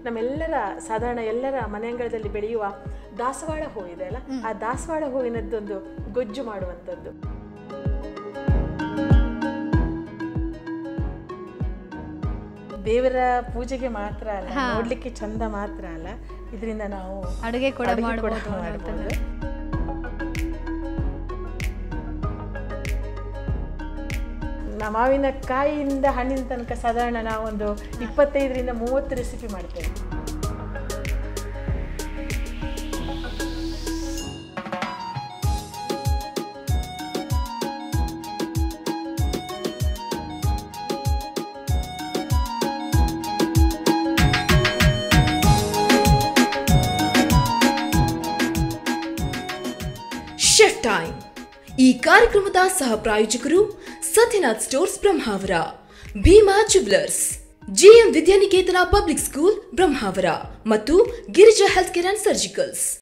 ನಮ್ಮೆಲ್ಲರ ಸಾಧಾರಣ ಎಲ್ಲರ ಮನೆಯಂಗಳದಲ್ಲಿ ಬೆಳೆಯುವ ದಾಸವಾಳ ಹೂ ಇದೆ ಅಲ್ಲ ಆ ದಾಸವಾಳ ಹೂವಿನದ್ದೊಂದು ಗೊಜ್ಜು ಮಾಡುವಂಥದ್ದು. ದೇವರ ಪೂಜೆಗೆ ಮಾತ್ರ ಅಲ್ಲ ನೋಡ್ಲಿಕ್ಕೆ ಚಂದ ಮಾತ್ರ ಅಲ್ಲ. ಇದರಿಂದ ನಾವು ಅಡುಗೆ ಕೂಡ ಅಡುಗೆ ಕೂಡ ಮಾಡಬಹುದು ಮಾವಿನ ಕಾಯಿಯಿಂದ ಹಣ್ಣಿನ ತನಕ ಸಾಧಾರಣ ನಾವೊಂದು ಇಪ್ಪತ್ತೈದರಿಂದ ಮೂವತ್ತು ರೆಸಿಪಿ ಮಾಡ್ತೇವೆ. ಟೈಮ್ ಈ ಕಾರ್ಯಕ್ರಮದ ಸಹ ಪ್ರಾಯೋಜಕರು Satyanath stores Brahmavar, Bhima jewellers GM Vidyaniketana public school Brahmavar ಮತ್ತು Girija health care and surgicals.